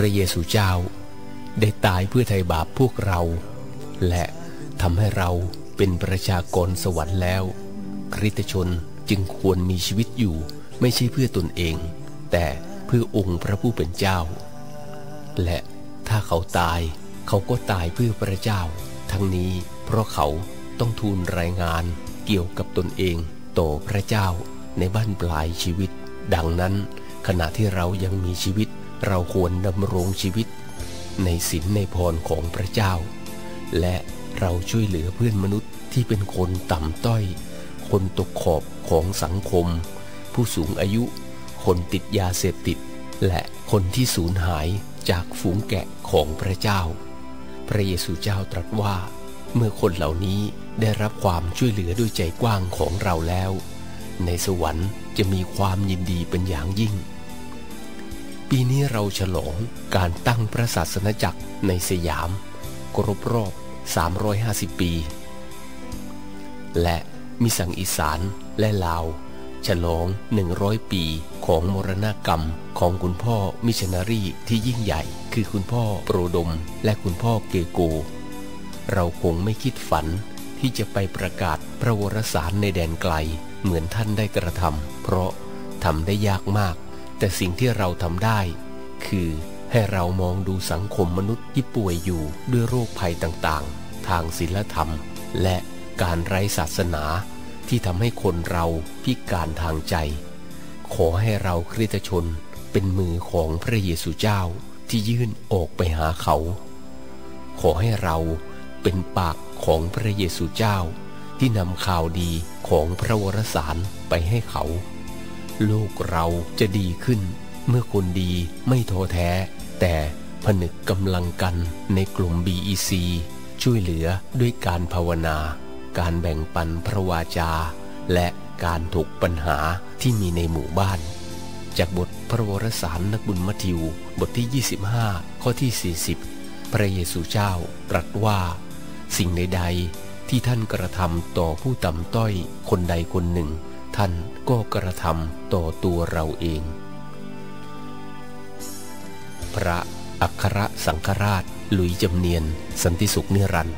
พระเยซูเจ้า ได้ตายเพื่อไถ่บาปพวกเรา และทำให้เราเป็นประชากรสวรรค์แล้ว คริสตชนจึงควรมีชีวิตอยู่ไม่ใช่เพื่อตนเอง แต่เพื่อองค์พระผู้เป็นเจ้า และถ้าเขาตายเขาก็ตายเพื่อพระเจ้า ทั้งนี้เพราะเขาต้องทูลรายงานเกี่ยวกับตนเองต่อพระเจ้าในบ้านปลายชีวิต ดังนั้นขณะที่เรายังมีชีวิต เราควรดำรงชีวิต ในศีลในพรของพระเจ้า และเราช่วยเหลือเพื่อนมนุษย์ที่เป็นคนต่ำต้อย คนตกขอบของสังคม ผู้สูงอายุ คนติดยาเสพติด และคนที่สูญหายจากฝูงแกะของพระเจ้า พระเยซูเจ้าตรัสว่า เมื่อคนเหล่านี้ได้รับความช่วยเหลือด้วยใจกว้างของเราแล้ว ในสวรรค์จะมีความยินดีเป็นอย่างยิ่ง ปีนี้เราฉลองการตั้งพระศาสนจักรในสยาม ครบรอบ 350 ปี และมีสังอีสานและลาว ฉลอง 100 ปีของมรณกรรมของคุณพ่อมิชนารีที่ยิ่งใหญ่ คือคุณพ่อโปรดมและคุณพ่อเกโก เราคงไม่คิดฝันที่จะไปประกาศพระวรสารในแดนไกลเหมือนท่านได้กระทำเพราะทำได้ยากมาก แต่สิ่งที่เราทำได้ คือให้เรามองดูสังคมมนุษย์ที่ป่วยอยู่ด้วยโรคภัยต่างๆ ทางศีลธรรม และการไร้ศาสนา ที่ทำให้คนเราพิการทางใจ ขอให้เราคริสตชนเป็นมือของพระเยซูเจ้าที่ยื่นออกไปหาเขา ขอให้เราเป็นปากของพระเยซูเจ้าที่นำข่าวดีของพระวรสารไปให้เขา โลกเราจะดีขึ้น เมื่อคนดีไม่ท้อแท้ แต่ผนึกกำลังกันในกลุ่ม BEC ช่วยเหลือด้วยการภาวนา การแบ่งปันพระวาจา และการถกปัญหาที่มีในหมู่บ้าน จากบทพระวรสารนักบุญมัทธิว บทที่ 25 ข้อที่ 40 พระเยซูเจ้าตรัสว่า สิ่งใดๆที่ท่านกระทำต่อผู้ต่ำต้อยคนใดคนหนึ่ง ท่านก็กระทำต่อตัวเราเอง พระอัครสังฆราชหลุยจำเนียน สันติสุขนิรันดร์